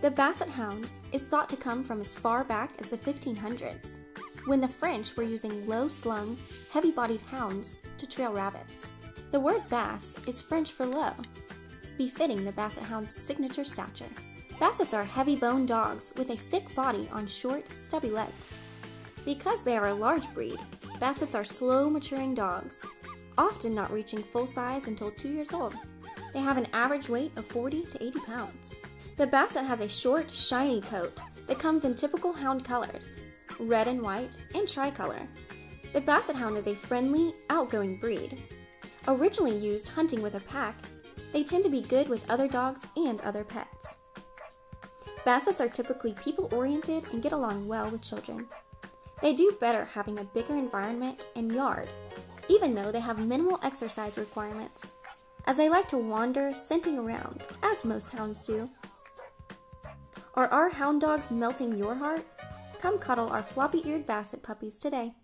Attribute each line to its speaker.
Speaker 1: The Basset Hound is thought to come from as far back as the 1500s, when the French were using low slung, heavy bodied hounds to trail rabbits. The word bass is French for low, befitting the Basset Hound's signature stature. Bassets are heavy boned dogs with a thick body on short, stubby legs. Because they are a large breed, Bassets are slow maturing dogs, often not reaching full size until two years old. They have an average weight of 40 to 80 pounds. The Basset has a short, shiny coat that comes in typical hound colors red and white, and tricolor. The Basset Hound is a friendly, outgoing breed. Originally used hunting with a pack, they tend to be good with other dogs and other pets. Bassets are typically people oriented and get along well with children. They do better having a bigger environment and yard, even though they have minimal exercise requirements, as they like to wander, scenting around, as most hounds do. Are our hound dogs melting your heart? Come cuddle our floppy eared basset puppies today.